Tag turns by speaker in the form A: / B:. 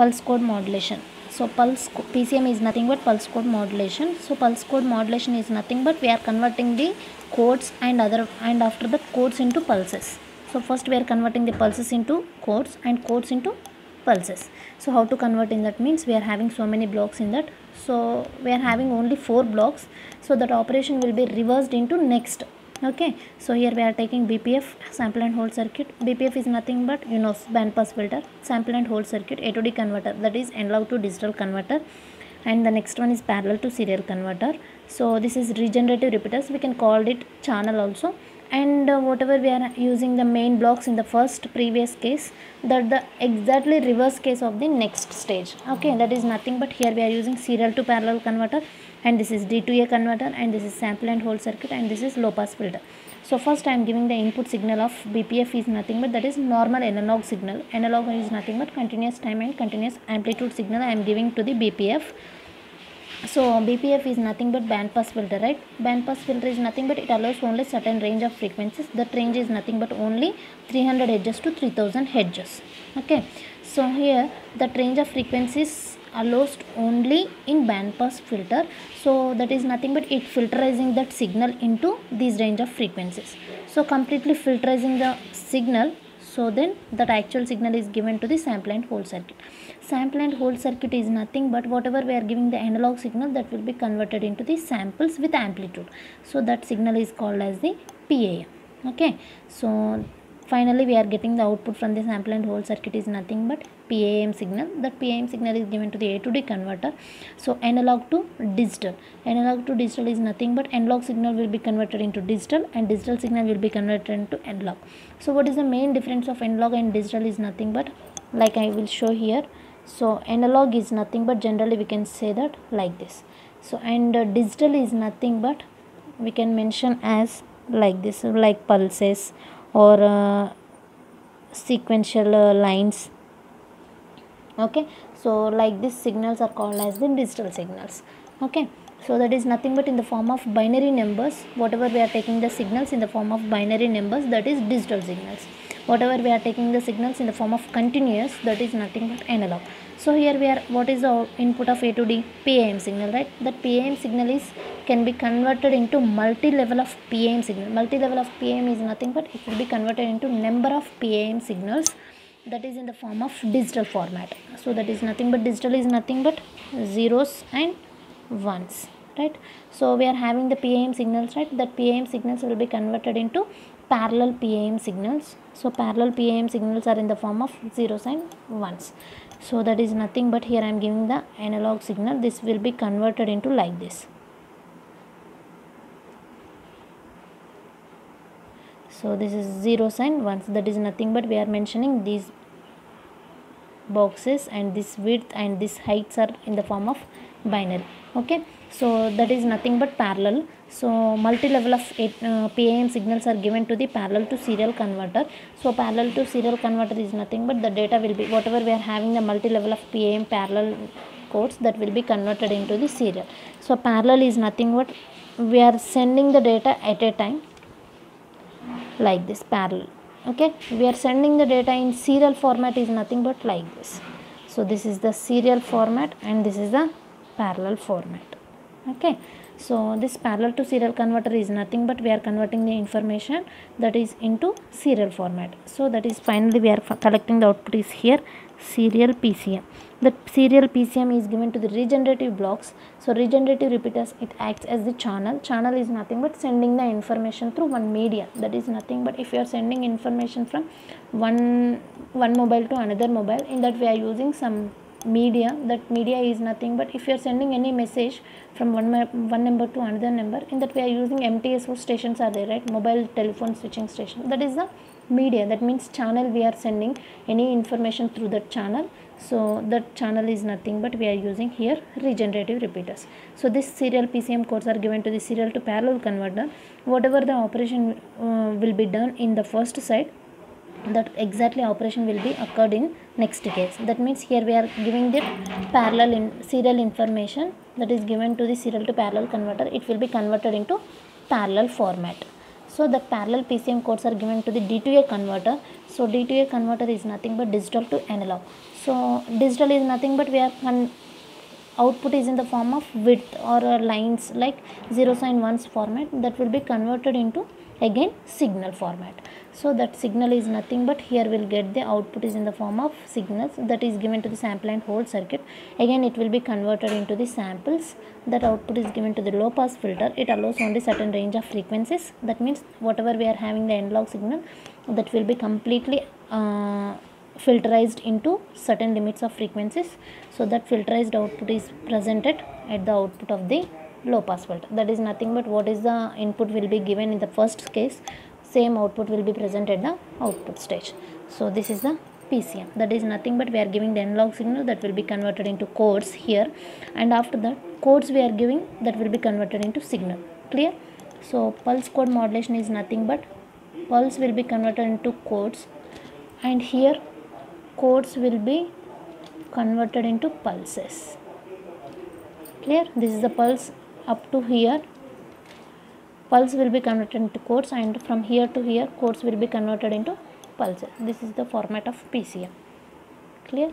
A: pulse code modulation. So pulse pcm is nothing but pulse code modulation. So pulse code modulation is nothing but we are converting the codes and other and after that codes into pulses. So first we are converting the pulses into codes and codes into pulses. So how to convert in that means we are having so many blocks in that. So we are having only four blocks. So that operation will be reversed into next okay so here we are taking bpf sample and hold circuit. Bpf is nothing but you know band pass filter sample and hold circuit a to d converter that is analog to digital converter. And the next one is parallel to serial converter. So this is regenerative repeaters we can call it channel also. And uh, whatever we are using the main blocks in the first previous case that the exactly reverse case of the next stage. Okay that is nothing but here we are using serial to parallel converter and this is d to a converter and this is sample and hold circuit and this is low pass filter. So first i am giving the input signal of bpf is nothing but that is normal analog signal. Analog is nothing but continuous time and continuous amplitude signal i am giving to the bpf so bpf is nothing but band pass filter right? Band pass filter is nothing but it allows only certain range of frequencies. That range is nothing but only 300 hertz to 3000 hertz okay. So here that range of frequencies allows only in bandpass filter. So that is nothing but it filterizing that signal into these range of frequencies. So completely filterizing the signal so then that actual signal is given to the sample and hold circuit. Sample and hold circuit is nothing but whatever we are giving the analog signal that will be converted into the samples with amplitude. So that signal is called as the PAM okay? So finally we are getting the output from the sample and hold circuit is nothing but PAM signal. That PAM signal is given to the A to D converter. So analog to digital. Analog to digital is nothing but analog signal will be converted into digital and digital signal will be converted into analog. So what is the main difference of analog and digital is nothing but like I will show here. So analog is nothing but generally we can say that like this. So and uh, digital is nothing but we can mention as like this like pulses or sequential lines. Okay? So like this signals are called as the digital signals. Okay? So that is nothing but in the form of binary numbers. Whatever we are taking the signals in the form of binary numbers that is digital signals. Whatever we are taking the signals in the form of continuous that is nothing but analog. So here we are what is the input of a to d? Pam signal right? That pam signal is can be converted into multi level of pam signal multi level of pam is nothing but it will be converted into number of pam signals that is in the form of digital format. So that is nothing but digital is nothing but zeros and ones right? So we are having the PAM signals right? That PAM signals will be converted into parallel PAM signals. So parallel PAM signals are in the form of zeros and ones. So that is nothing but here I am giving the analog signal. This will be converted into like this so this is zero sign. Once that is nothing but we are mentioning these boxes and this width and this heights are in the form of binary. Okay? So that is nothing but parallel. So multi level of eight, uh, PAM signals are given to the parallel to serial converter. So parallel to serial converter is nothing but the data will be whatever we are having the multi level of PAM parallel codes that will be converted into the serial. So parallel is nothing but we are sending the data at a time like this parallel okay? We are sending the data in serial format is nothing but like this. So this is the serial format and this is the parallel format okay? So this parallel to serial converter is nothing but we are converting the information that is into serial format. So that is finally we are collecting the output is here serial PCM the serial PCM is given to the regenerative blocks. So regenerative repeaters it acts as the channel. Channel is nothing but sending the information through one media. That is nothing but if you are sending information from one one mobile to another mobile in that we are using some media. That media is nothing but if you are sending any message from one one number to another number in that we are using MTSO stations are there right? Mobile telephone switching station. That is the media. That means channel we are sending any information through that channel. So that channel is nothing but we are using here regenerative repeaters. So this serial pcm codes are given to the serial to parallel converter. Whatever the operation uh, will be done in the first side that exactly operation will be occurred in next case that means here we are giving the parallel in serial information that is given to the serial to parallel converter. It will be converted into parallel format so the parallel pcm codes are given to the d2a converter. So d2a converter is nothing but digital to analog. So digital is nothing but we are output is in the form of width or uh, lines like zeros and ones format that will be converted into again signal format. So that signal is nothing but here we'll get the output is in the form of signals that is given to the sample and hold circuit. Again it will be converted into the samples. That output is given to the low pass filter. It allows only certain range of frequencies. That means whatever we are having the analog signal that will be completely uh, filterized into certain limits of frequencies so that filterized output is presented at the output of the low pass filter. That is nothing but what is the input will be given in the first case same output will be present at the output stage. So this is the PCM that is nothing but we are giving the analog signal that will be converted into codes here and after that codes we are giving that will be converted into signal. Clear? So pulse code modulation is nothing but pulse will be converted into codes and here codes will be converted into pulses. Clear? This is the pulse up to here. Pulse will be converted into codes and from here to here codes will be converted into pulses. This is the format of pcm clear